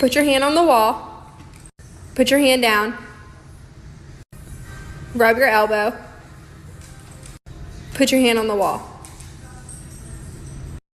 Put your hand on the wall. Put your hand down. Rub your elbow. Put your hand on the wall.